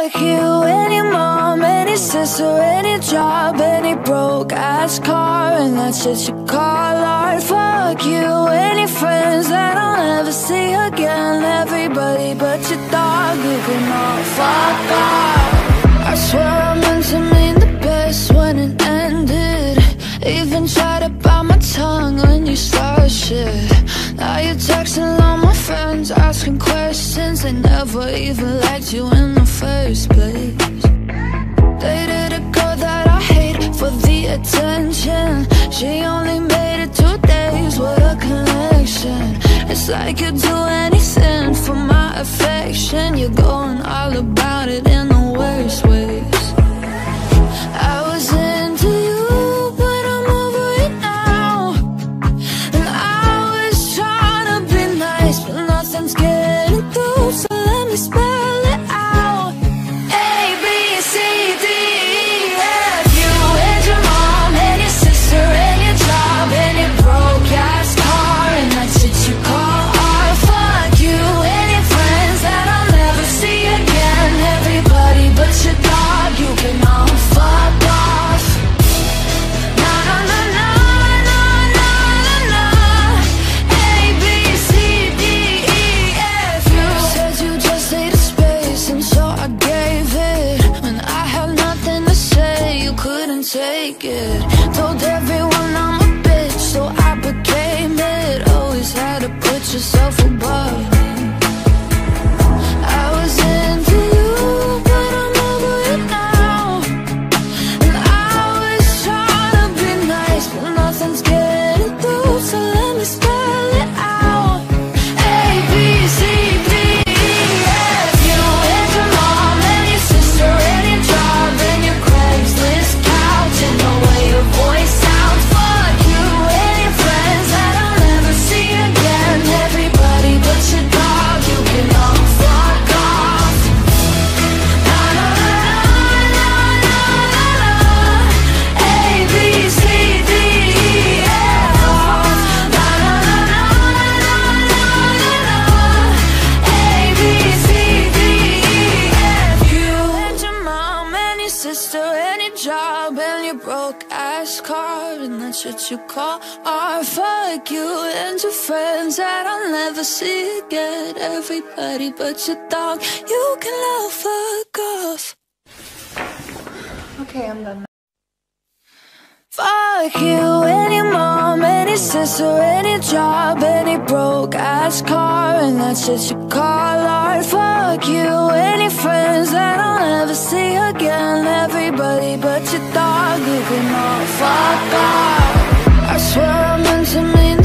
Fuck you and your mom and your sister and your job and your broke ass car and that shit you call art. Fuck you and your friends that I'll never see again. Everybody but your dog, you can all fuck off. I swear I meant to mean the best when it ended. Even tried to bite my tongue when you started shit. Now you're texting all my friends, asking questions. They never even liked you in the first place. Dated a girl that I hate for the attention. She only made it two days with a connection. It's like you'd do anything for my affection. You're going all about it in the worst ways. Never see again. Everybody but your dog, you can all fuck off. Okay, I'm done. Fuck you and your mom and your sister and your job and your broke ass car and that shit you call art. Fuck you and your friends that I'll never see again. Everybody but your dog, you can all fuck off. I swear I meant to mean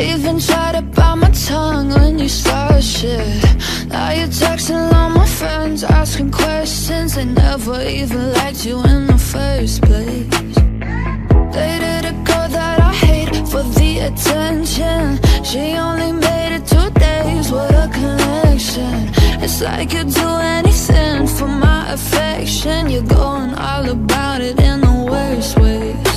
Even tried to bite my tongue when you started shit. Now you're texting all my friends, asking questions. They never even liked you in the first place. Dated a girl that I hate for the attention. She only made it two days with a connection. It's like you'd do anything for my affection. You're going all about it in the worst ways.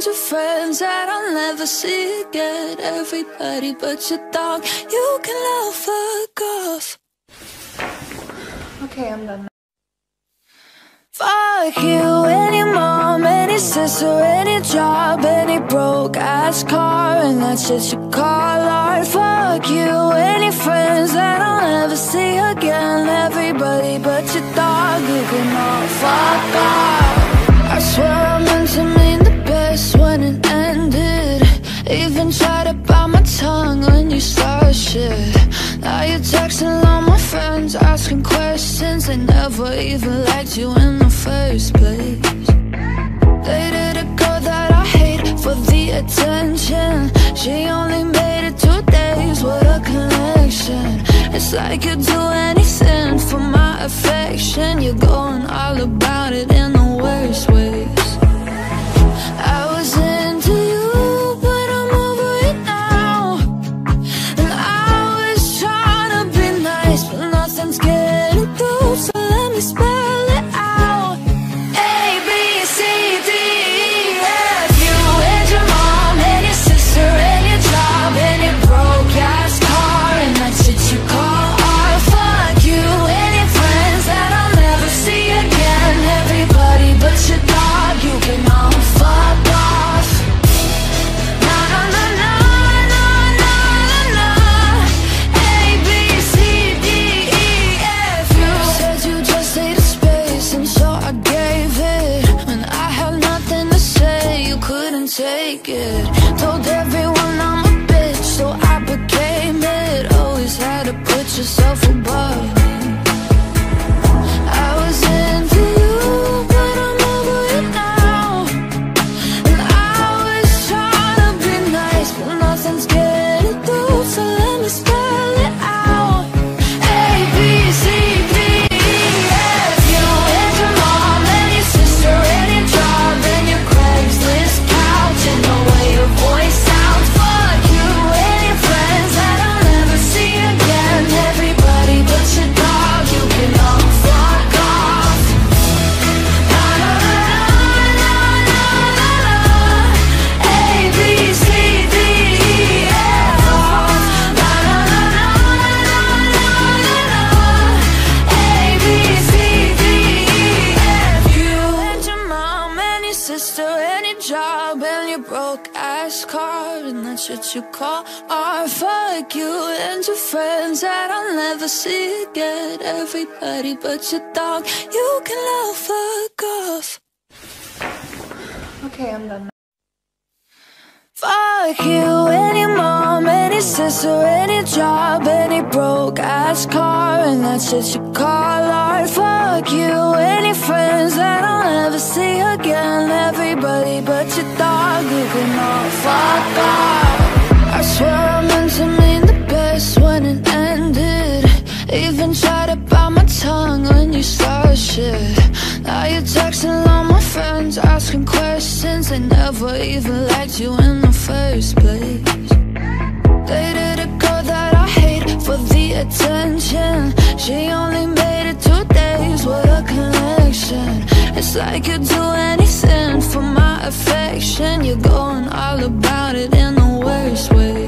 And your friends that I'll never see again. Everybody but your dog, you can love fuck off. Okay, I'm done. Fuck you and your mom and your sister and your job and your broke ass car and that's just your call art. Fuck you and your friends that I'll never see again. Everybody but friends, asking questions. They never even liked you in the first place. Dated a girl that I hate for the attention. She only made it two days, what a connection. It's like you'd do anything for my affection. You're going all about it in the worst ways. And your friends that I'll never see again. Everybody but your dog, you can love fuck off. Okay, I'm done. Fuck you your mom your sister your job any broke ass car and that shit you call art. Fuck you any friends that I'll never see again. Everybody but your dog, you can all fuck off. I swear I meant to mean Even tried to bite my tongue when you started shit. Now you're texting all my friends, asking questions. They never even liked you in the first place. Dated a girl that I hate for the attention. She only made it two days, what a connection. It's like you'd do anything for my affection. You're going all about it in the worst ways.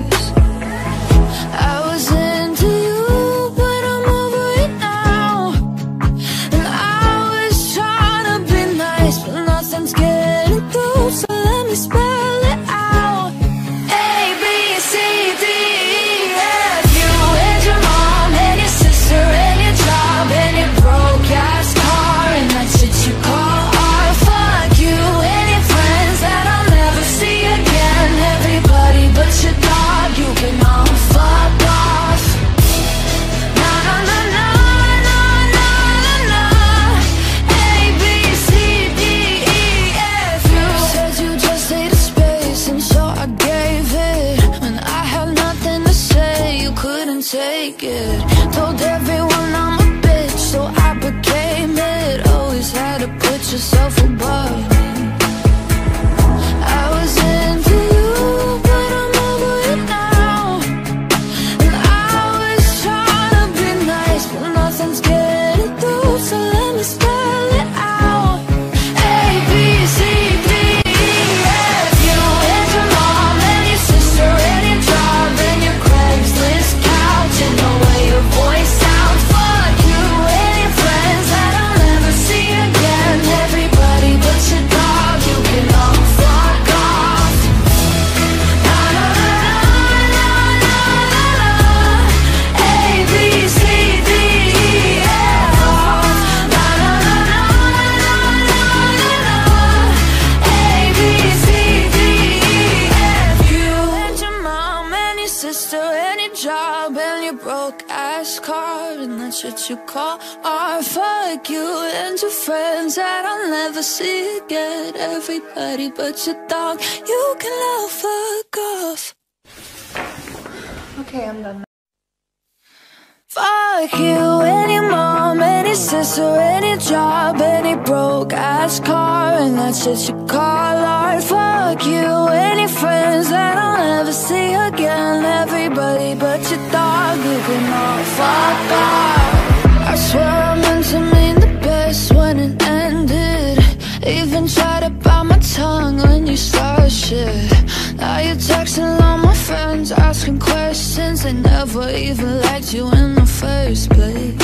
never even liked you in the first place.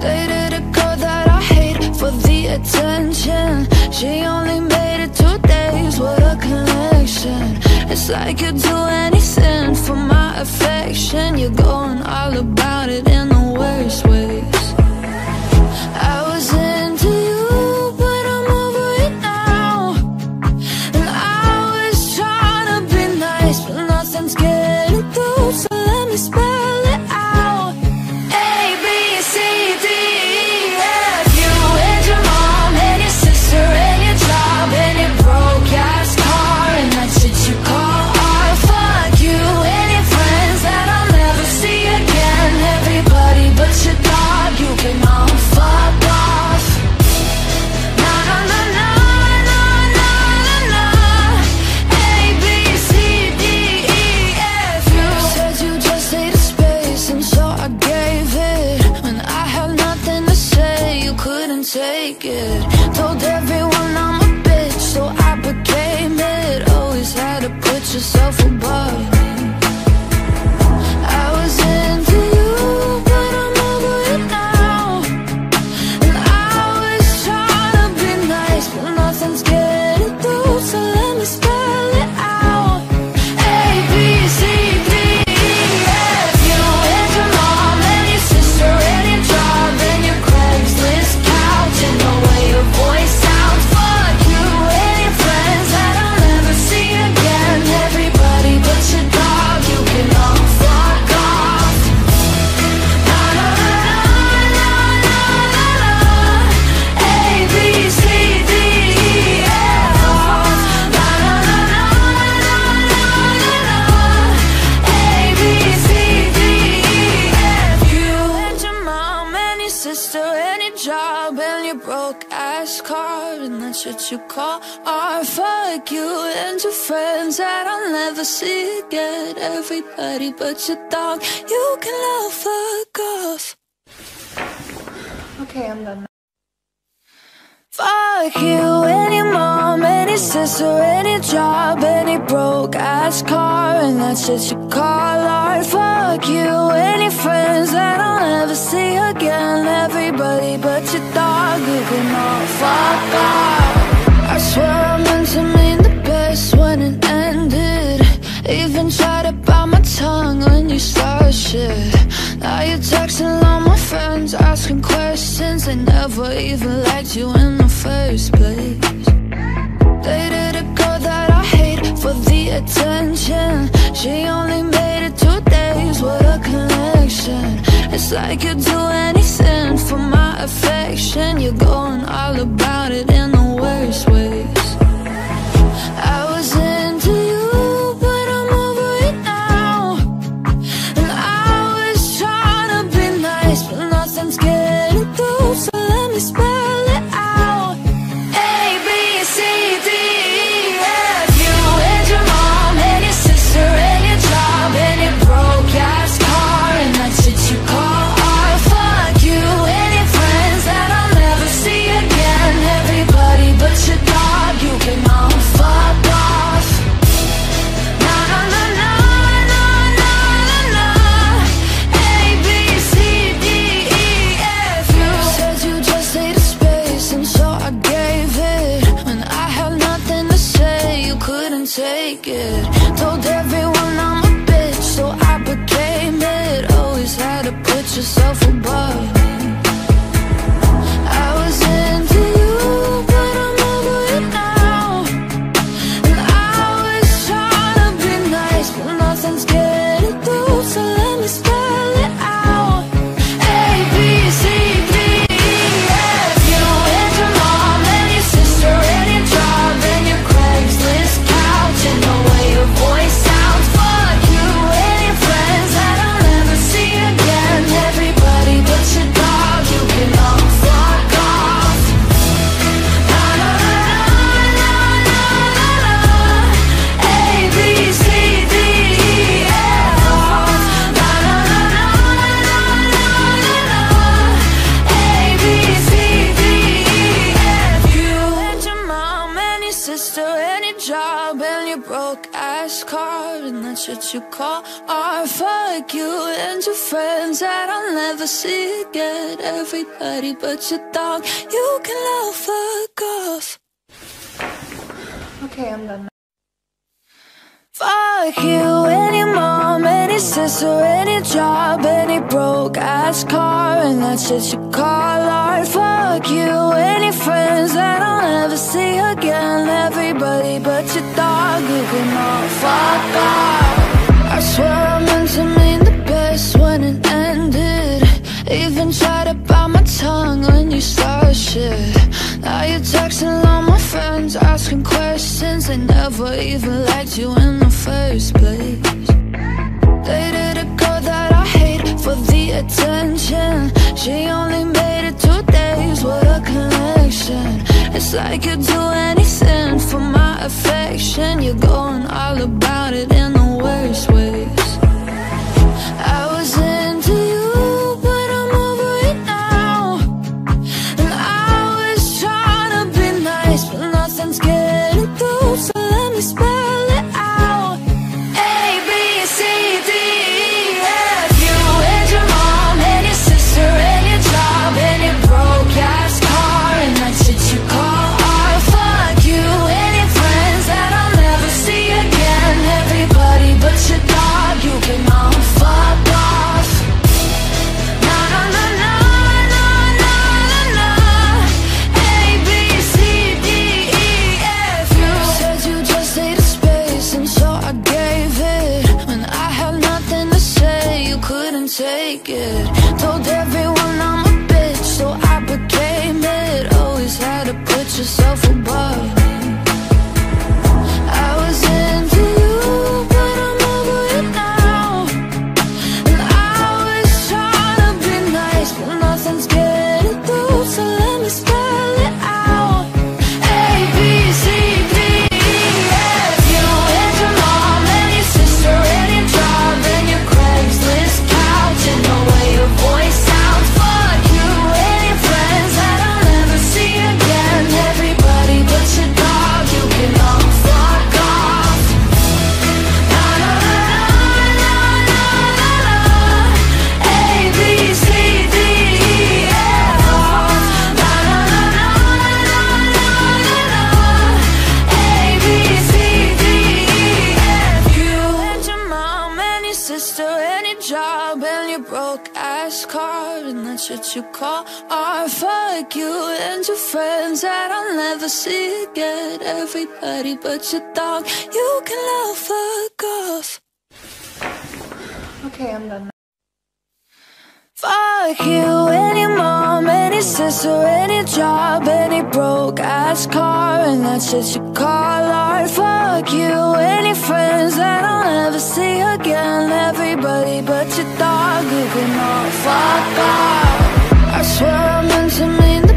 Dated a girl that I hate for the attention. She only made it two days, what a connection. It's like you'd do anything for my affection. You're going all about that you call are fuck you and your friends that I'll never see again. Everybody but your dog, you can all fuck off. Okay, I'm done. Fuck you and your mom and your sister and job any broke ass car and that just you call art. Fuck you and your friends that I'll never see again. Everybody but your dog, you can all fuck off swear I meant to mean the best when it ended. Even tried to bite my tongue when you started. Shit Now you're texting all my friends, asking questions. They never even liked you in the first place. Dated a girl that I hate for the attention. She only made it two days with a connection. It's like you'd do anything for my affection. You're going all about it in worst way. Everybody but your dog, you can love fuck off Okay, I'm done. Fuck you, any mom, any sister, any job, any broke ass car, and that's what you call art. Fuck you, any friends that I'll never see again. Everybody but your dog, you can all fuck off. I swear I meant to Even tried to bite my tongue when you started shit. Now you're texting all my friends, asking questions. They never even liked you in the first place. Dated a girl that I hate for the attention. She only made it two days, what a connection. It's like you'd do anything for my affection. You're going all about it in the worst what you call art. Fuck you and your friends that I'll never see again. Everybody but your dog, you can love fuck off. Okay, I'm done. Fuck you, any mom, any sister, any job, any broke ass car, and that's what you call art. Fuck you, any friends that I'll never see again. Everybody but your dog, you can all fuck off. I swear I meant to mean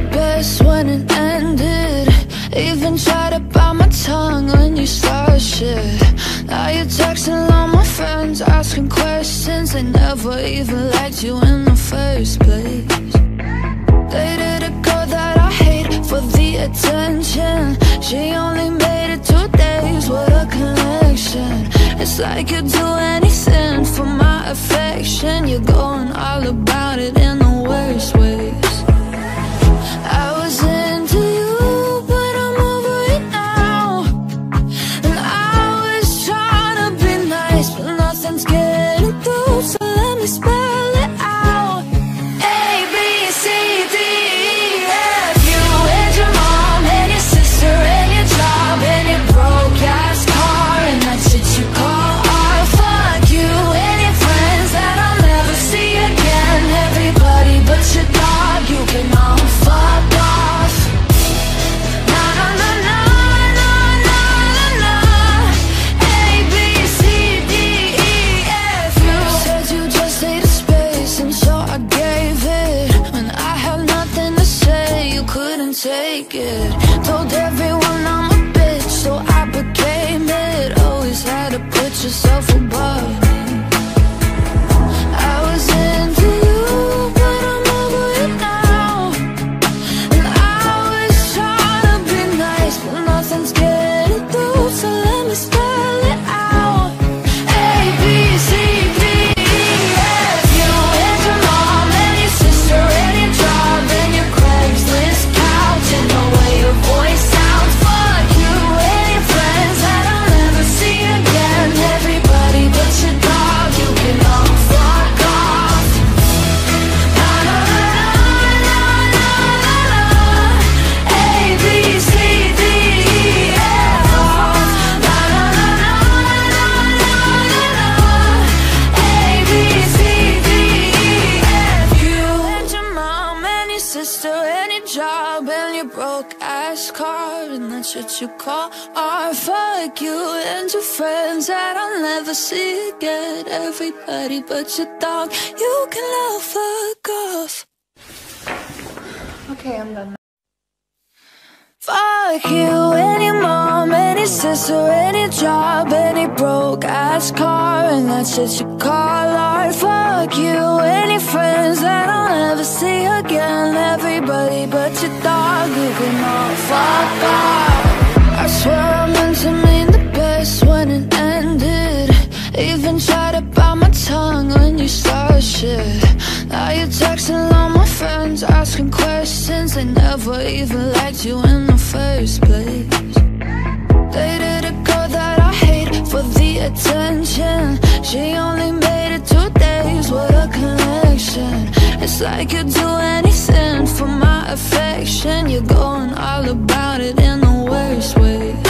Even tried to bite my tongue when you started shit. Now you're texting all my friends, asking questions. They never even liked you in the first place. Dated a girl that I hate for the attention. She only made it two days, what a connection. It's like you'd do anything for my affection. You're going all about it in the worst ways. take it. Told everyone I'm a bitch, so I became it. Always had to put yourself above. Your friends that I'll never see again. Everybody but your dog, you can love fuck off. Okay, I'm done. Fuck you, any mom, any sister, any job, any broke ass car, and that's just your call art. Fuck you, any friends that I'll never see again. Everybody but your dog, you can all fuck off. I meant to mean the best when it ended. Even tried to bite my tongue when you started shit. Now you're texting all my friends, asking questions. They never even liked you in the first place. Dated a girl that I hate for the attention. She only made it two days with a connection. It's like you'd do anything for my affection. You're going all about it in the worst ways.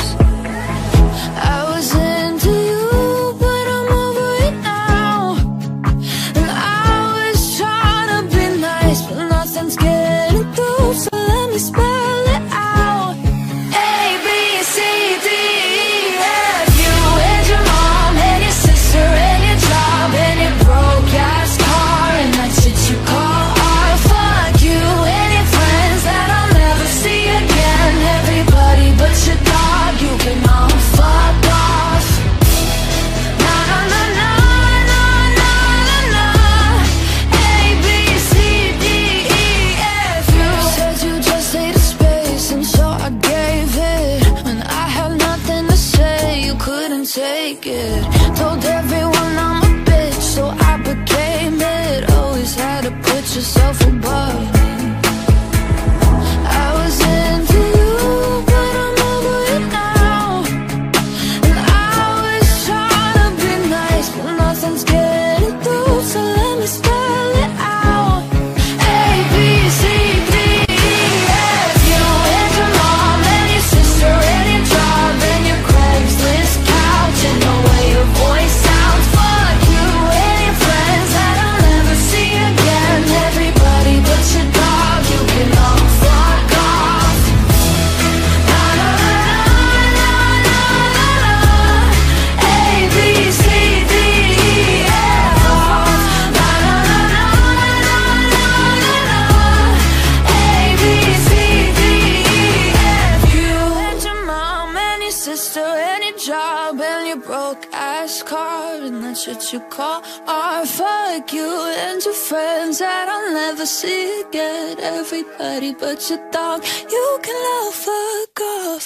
Fuck you and your friends that I'll never see again. Everybody but your dog, you can love fuck off.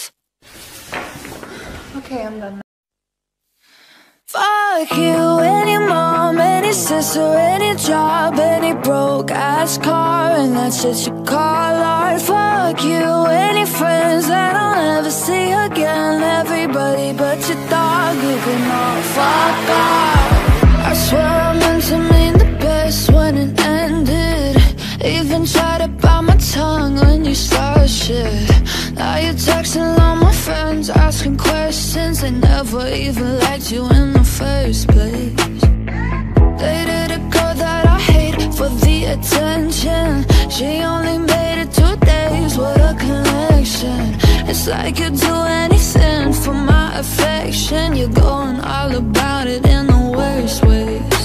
Okay, I'm done. Fuck you, any mom, any sister, any job, any broke ass car, and that shit you call art. Fuck you, any friends that I'll never see again. Everybody but your dog, you can all fuck off. I swear I meant to mean the best when it ended. Even tried to bite my tongue when you started shit. Now you're texting all my friends, asking questions. They never even liked you in the first place. Dated a girl that attention. She only made it two days with a connection. It's like you'd do anything for my affection. You're going all about it in the worst ways.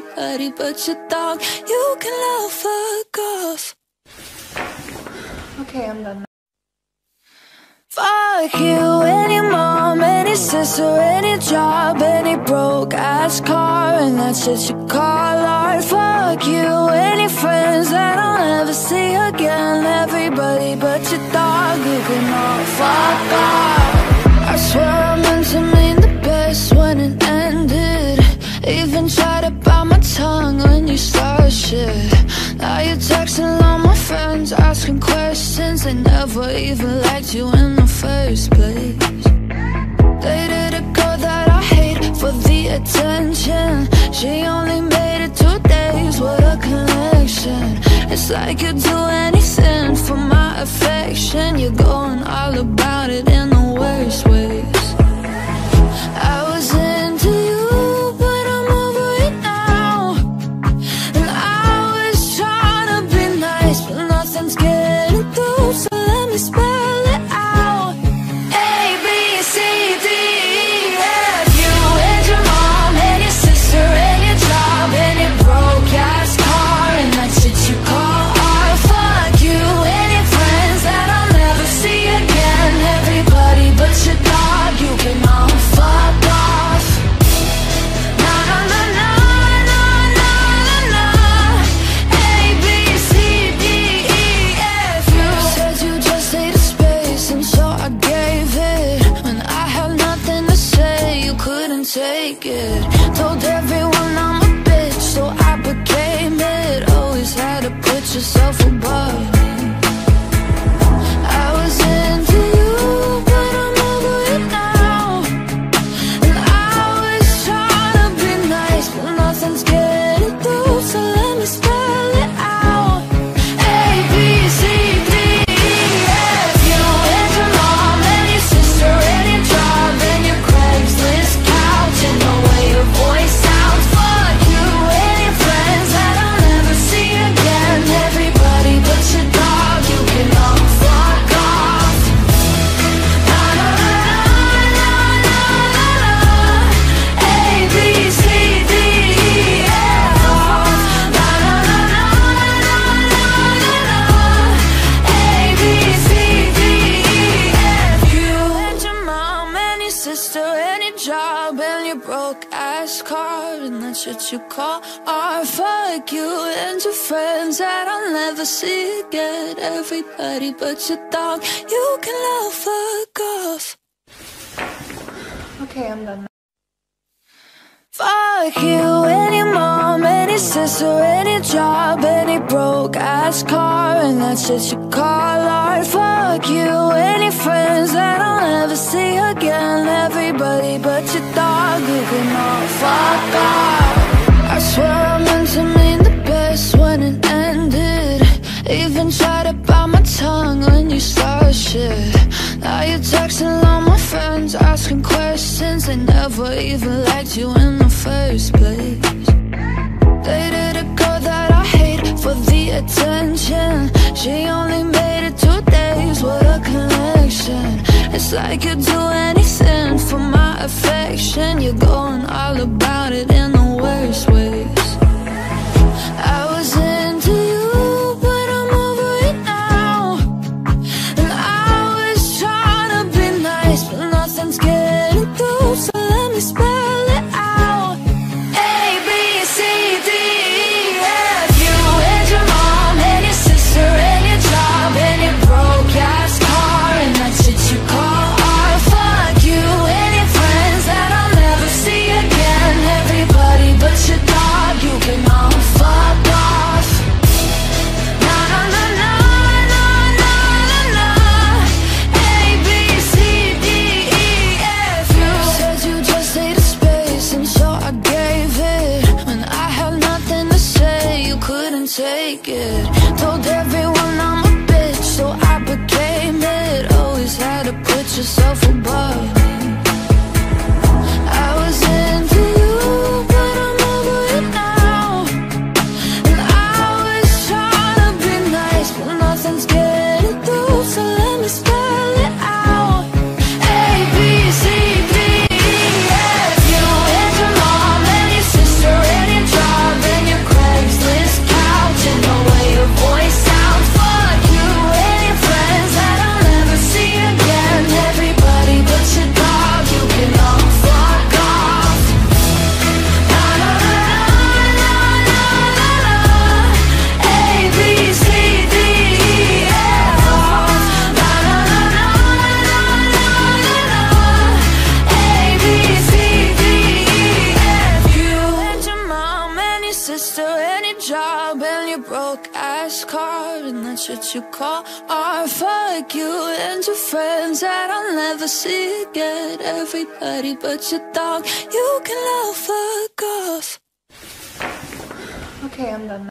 anybody but your dog. You can love fuck off. Okay, I'm done. Fuck you any mom any sister any job any broke ass car and that's just your call art. Fuck you any friends that I'll never see again. Everybody but your dog, you can all fuck off. I swear. Starship. shit. Now you're texting all my friends Asking questions. They never even liked you in the first place. Dated a girl that I hate for the attention. She only made it two days, what a connection. It's like you'd do anything for my affection. You're going all about it in the worst way. Fuck you and your mom and your sister and your job and your broke ass car and that's just your call art. Fuck you and your friends that I'll never see again. Everybody but your dog, you can all fuck off. I swear I meant to mean the best when it ended. Even tried to buy my tongue when you start shit. Now you're texting all my friends Asking questions. They never even liked you in the first place. Dated a girl that I hate for the attention. She only made it two days, with a connection. It's like you'd do anything for my affection. You're going all about it in the worst way. See again Everybody but your dog, you can love fuck off Okay, I'm done.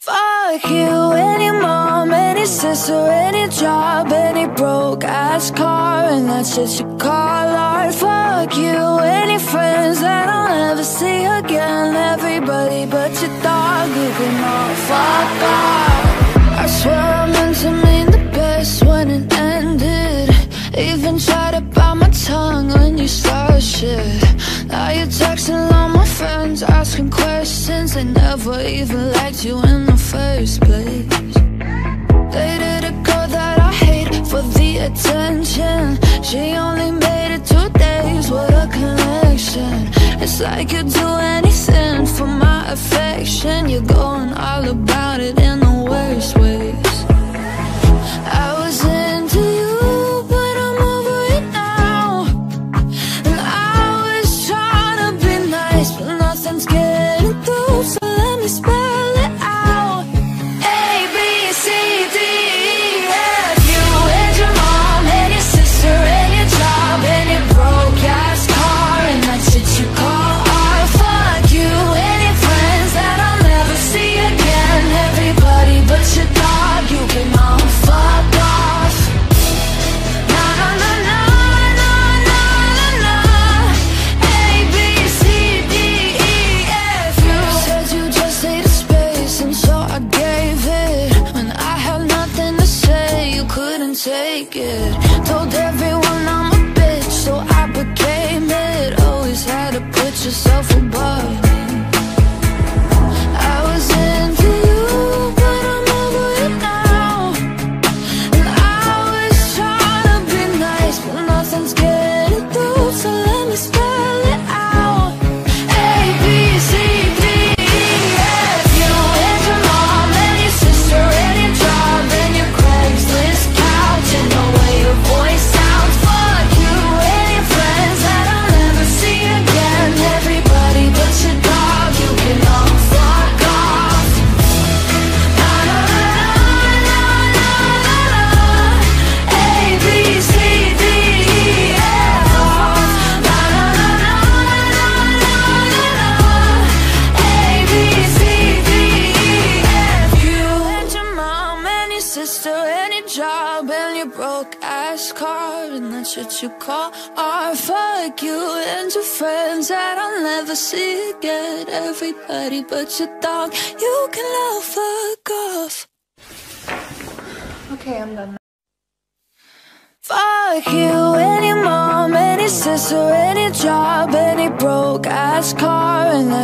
Fuck you, any mom, any sister, any job, any broke ass car, and that's shit you call art. Fuck you, any friends that I'll never see again. Everybody but your dog, you can all fuck off. I swear I meant to mean the best when it. Even tried to bite my tongue when you started shit. Now you're texting all my friends, asking questions. They never even liked you in the first place. Dated a girl that I hate for the attention. She only made it two days, what a connection. It's like you'd do anything for my affection. You're going all about it in the worst ways.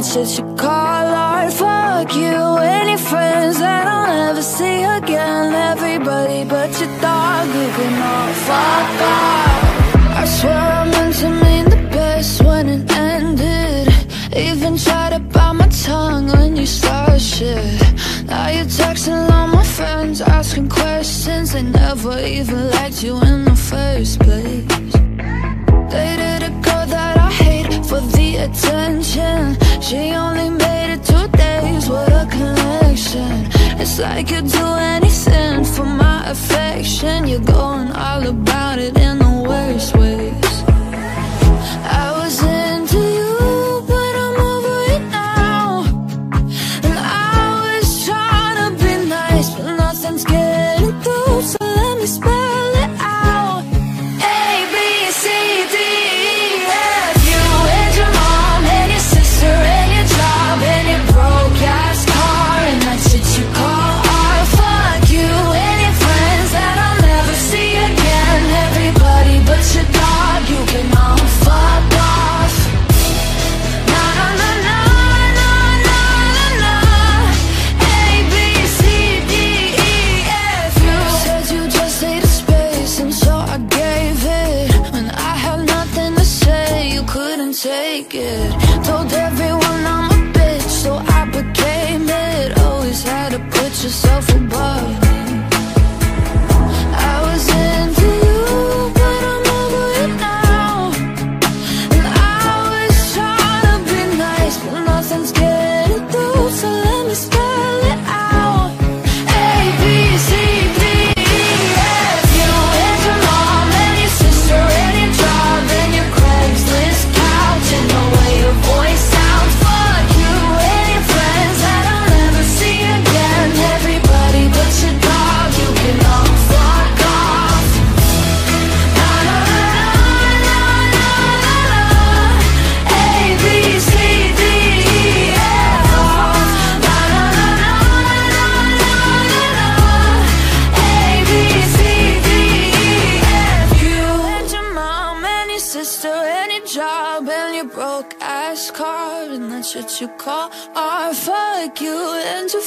And shit you call art. Fuck you, any friends that I'll never see again. Everybody but your dog, you can all fuck off. I swear I meant to mean the best when it ended. Even tried to bite my tongue when you started shit. Now you're texting all my friends, asking questions. They never even liked you in the first place. Dated a girl that I hate for the attention. She only made it two days, what a connection. It's like you'd do anything for my affection. You're going all about it in the worst ways.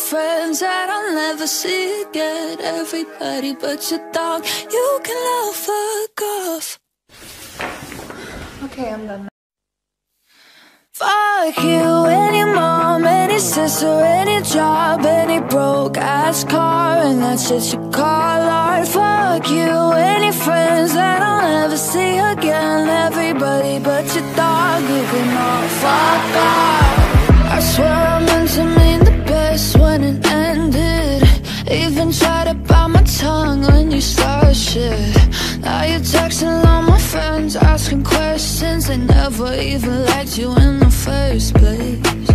Friends that I'll never see again. Everybody but your dog, you can love fuck off. Okay, I'm done. Fuck you, any mom, any sister, any job, any broke ass car, and that shit you call art. Fuck you, any friends that I'll never see again. Everybody but your dog, you can all fuck off. I swear I meant to mean the best when it ended. Even tried to bite my tongue when you started shit. Now you're texting all my friends, asking questions. They never even liked you in the first place.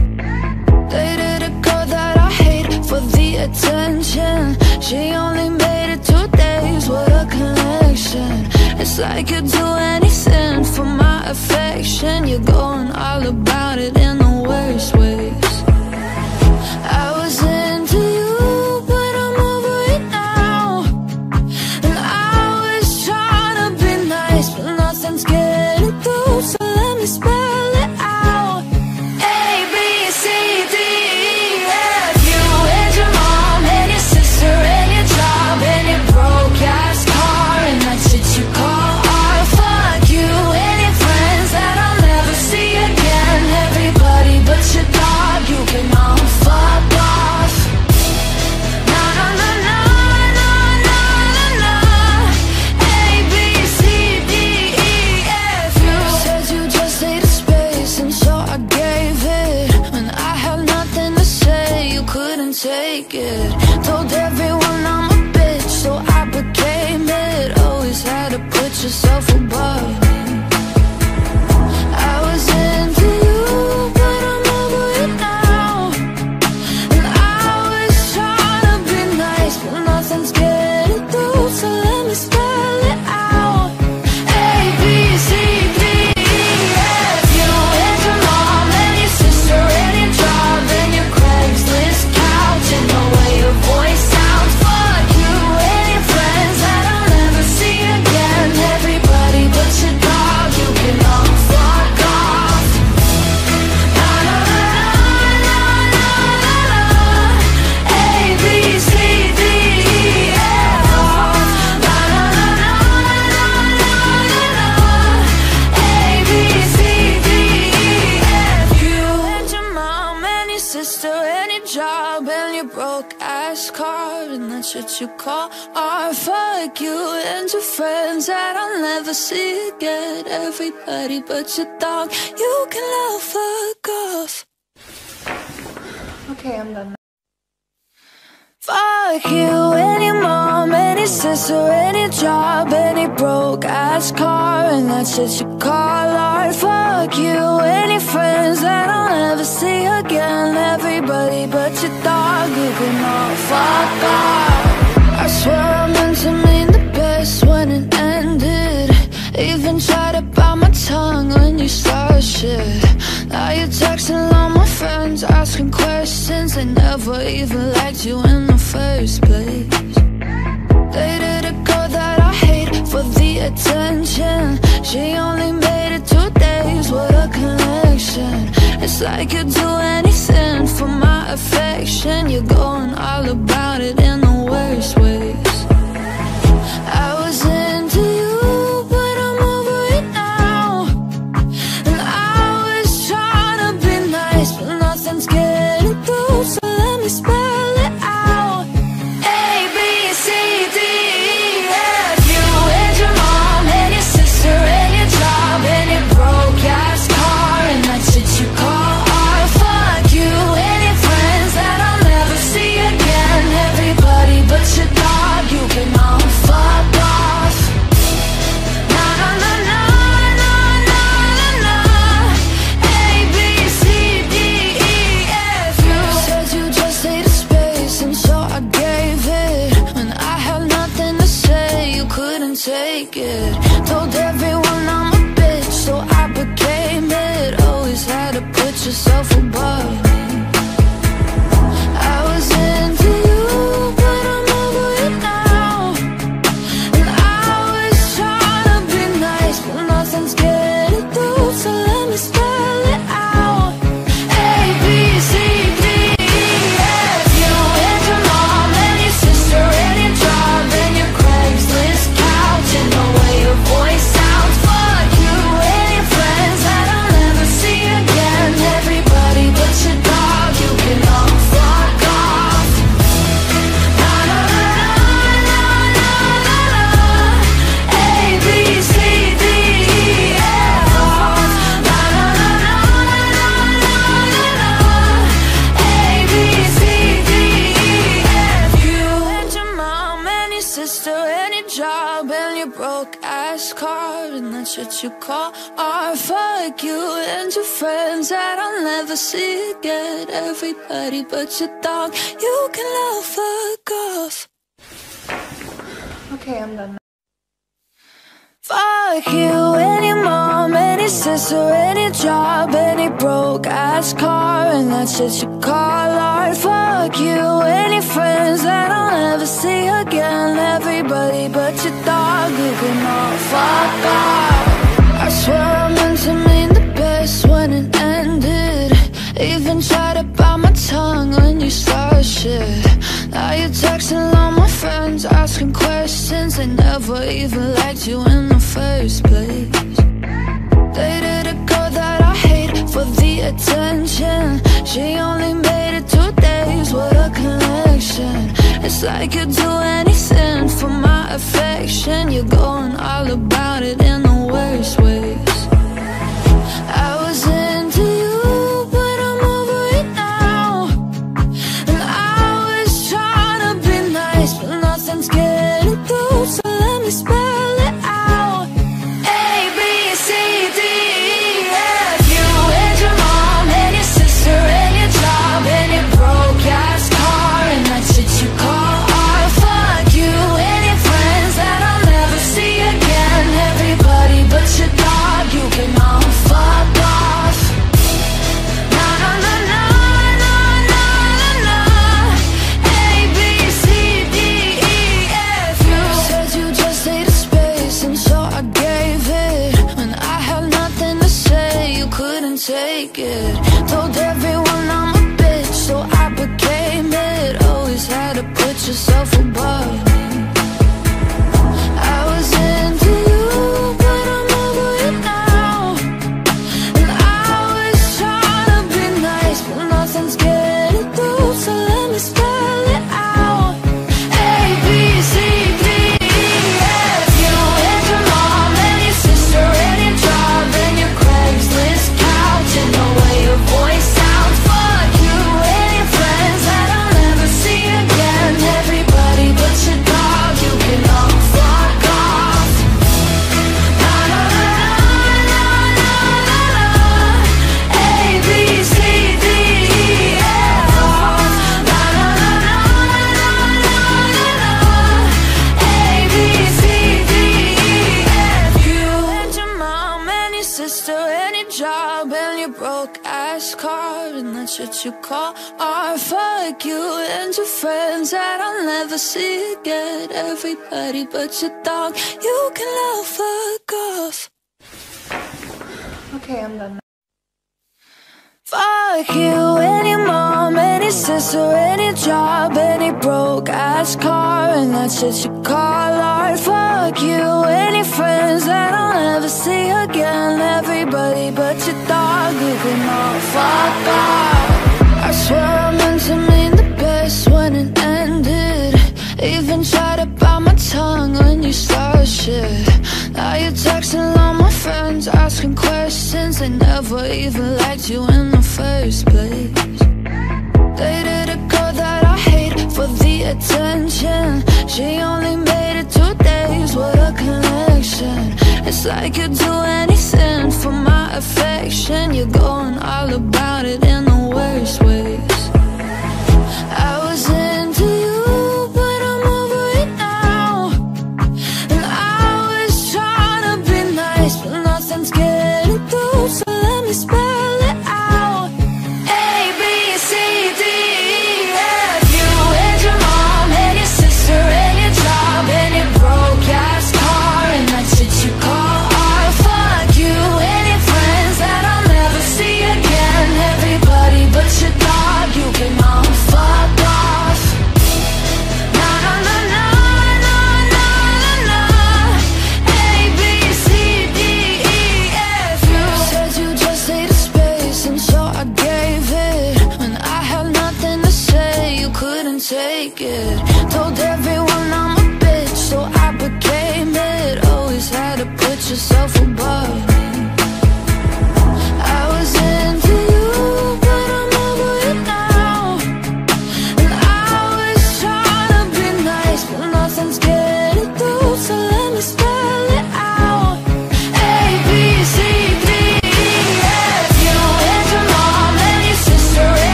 Dated a girl that I hate for the attention. She only made it two days, what a connection. It's like you'd do anything for my affection. You're going all about it in the worst ways. Even tried to bite my tongue when you started shit. Now you're texting all my friends, asking questions. They never even liked you in the first place. Dated a girl that I hate for the attention. She only made it two days, what a connection. It's like you'd do anything for my affection. You're going all about it in the worst ways. What you call art Fuck you and your friends that I'll never see again Everybody but your dog, you can love fuck off Okay, I'm done. Fuck you and your mom and your sister and your job and your broke ass car And that's what you call art Fuck you and your friends that I'll never see again. Everybody but your dog, you can all fuck off. I swear I meant to mean the best when it ended. Even tried to bite my tongue when you started. shit Now you're texting all my friends asking questions? They never even liked you in the first place. Dated a girl that I hate for the attention. She only made it two days, what a connection. It's like you'd do anything for my affection. You're going all about it in the worst ways you call art. Fuck you and your friends that I'll never see again. Everybody but your dog, you can love fuck off. Okay, I'm done. Fuck you and your mom and your sister and your job and your broke ass car and that's what you call art. Fuck you and your friends that I'll never see again. Everybody but your dog, you can all fuck off. Swear I meant to mean the best when it ended. Even tried to bite my tongue when you started shit. Now you're texting all my friends asking questions. They never even liked you in the first place. Dated a girl that I hate for the attention. She only made it two days, what a connection. It's like you'd do anything for my affection. You're going all about it in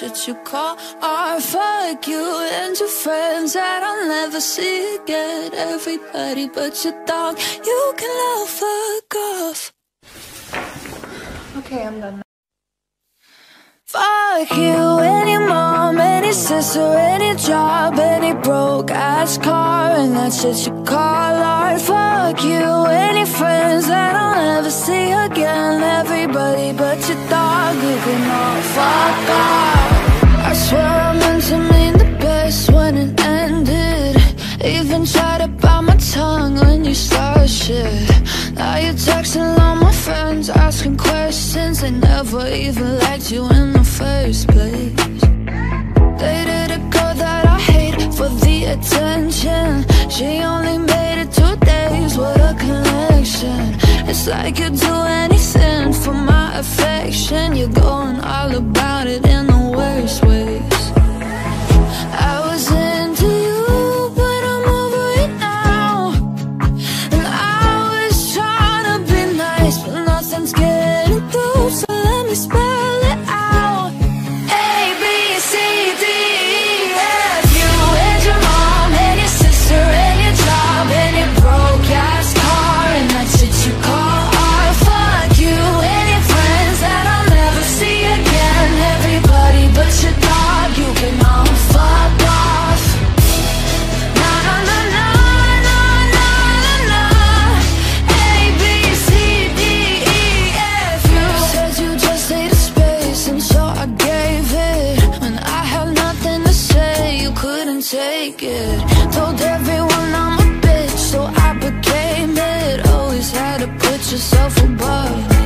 car And that's what you call art Fuck you and your friends that I'll never see again Everybody but your dog, you can love fuck off Okay, I'm done. Fuck you, any mom, any sister, any job, any broke ass car, and that's what you call art. Fuck you, any friends that I'll never see again. Everybody but your dog, you can all fuck off. Swear I meant to mean the best when it ended. Even tried to bite my tongue when you started shit. Now you're texting all my friends, asking questions. They never even liked you in the first place. Dated a girl that I hate for the attention. She only made it two days, what a connection. It's like you'd do anything for my affection. You're going all about it in the worst ways. Take it. Told everyone I'm a bitch, so I became it. Always had to put yourself above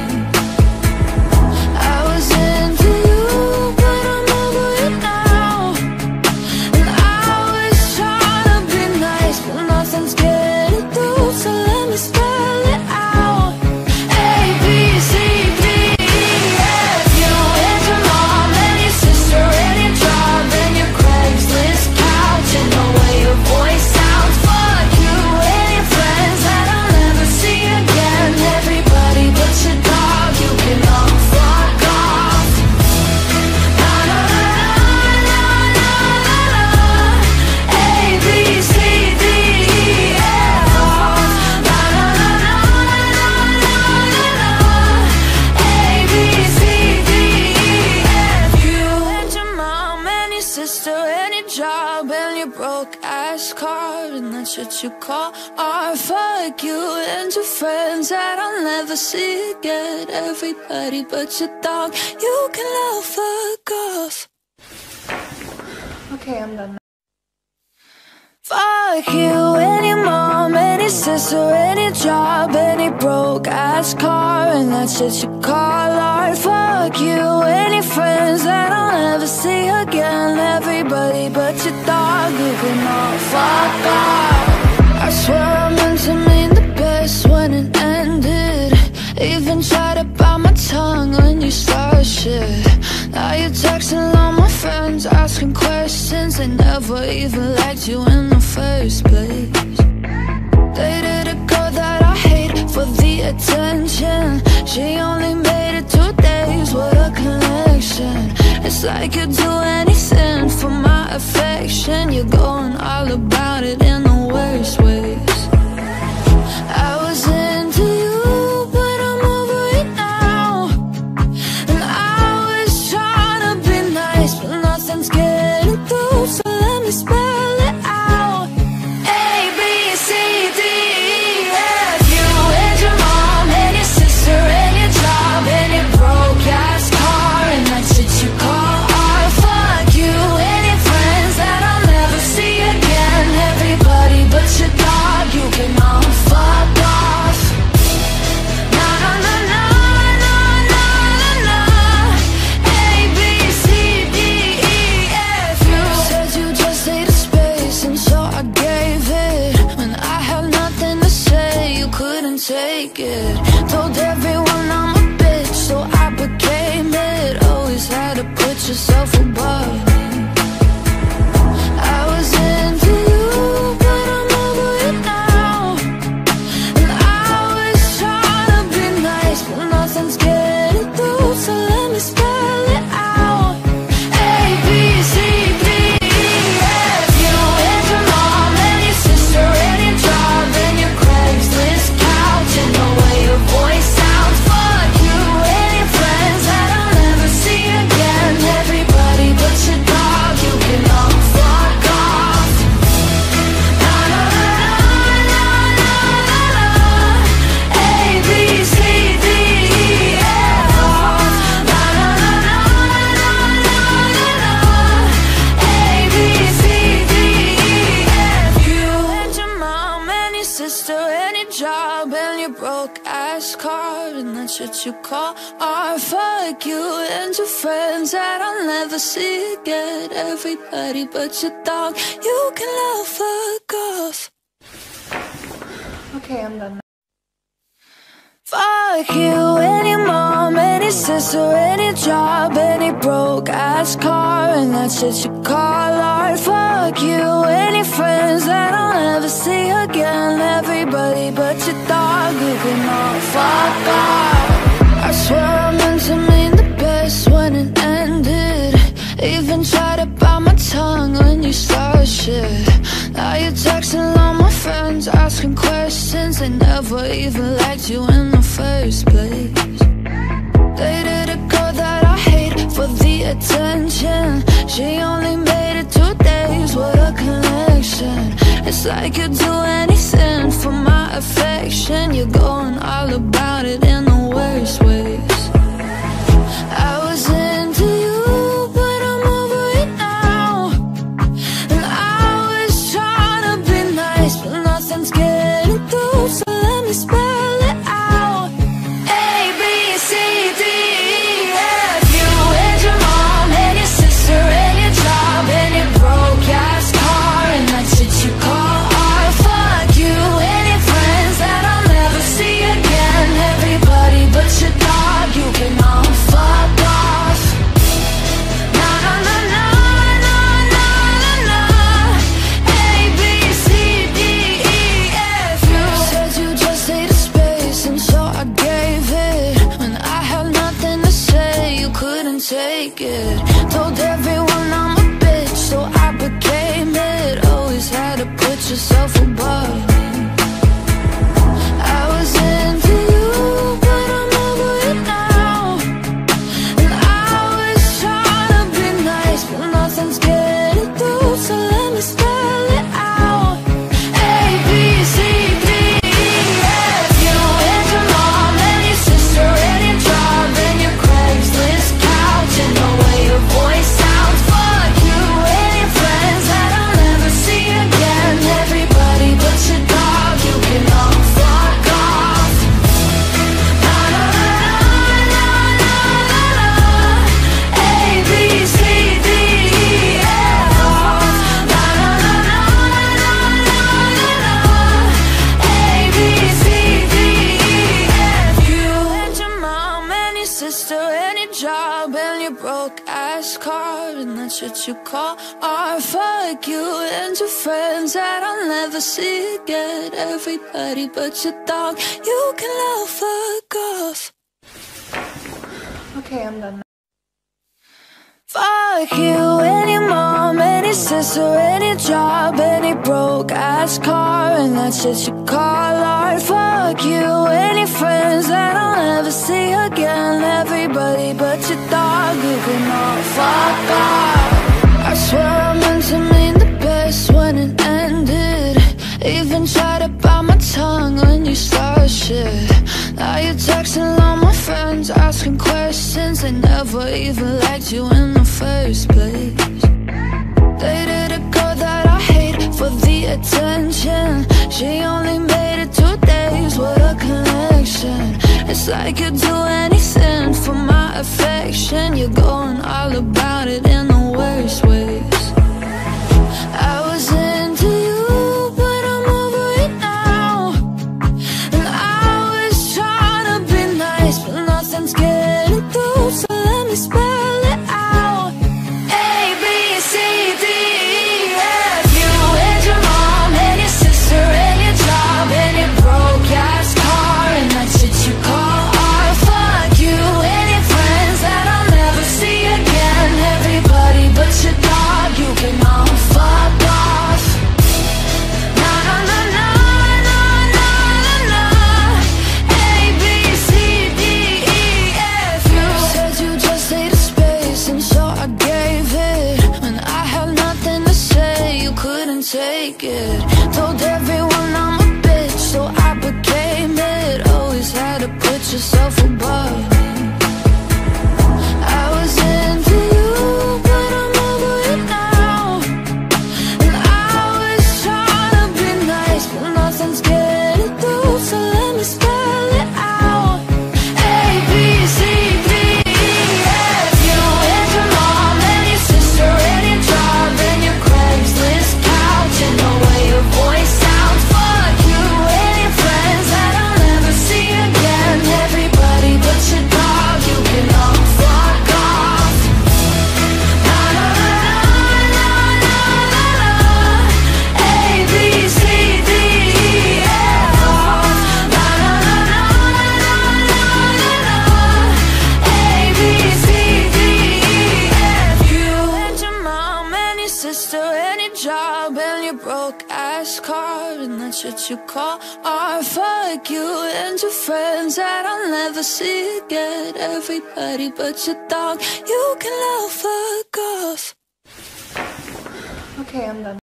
never see again. Everybody but your dog, you can love fuck off. Okay, I'm done. Fuck you, any mom, any sister, any job, any broke ass car, and that's what you call art. Fuck you, any friends that I'll never see again. Everybody but your dog, you can all fuck off. I swear I meant to mean the best when it. Even tried to bite my tongue when you started shit. Now you're texting all my friends, asking questions. They never even liked you in the first place. Dated a girl that I hate for the attention. She only made it two days, what a connection. It's like you'd do anything for my affection. You're going all about it in the worst ways. Fuck you and your friends that I'll never see again. Everybody but your dog, you can love fuck off. Okay, I'm done. Fuck you, any mom, any sister, any job, any broke ass car, and that's shit you call art. Fuck you, any friends that I'll never see again. Everybody but your dog, you can all fuck off. I swear I to mean the best when it ended. Even tried to bite my tongue when you started shit. Now you're texting all my friends, asking questions. They never even liked you in the first place. Dated a girl that I hate for the attention. She only made it two days, what a connection. It's like you'd do anything for my affection. You're going all about it in the worst ways. But your dog, you can love fuck off. Okay, I'm done. Fuck you, any mom, any sister, any job, any broke ass car, and that shit you call art. Fuck you, any friends that I'll never see again. Everybody but your dog, you can all fuck off. I swear I meant to mean the best when it ended. Even tried to bite my tongue when you start shit. Now you're texting all my friends, asking questions. They never even liked you in the first place. Dated a girl that I hate for the attention. She only made it two days, with a connection. It's like you'd do anything for my affection. You're going all about it in the worst ways.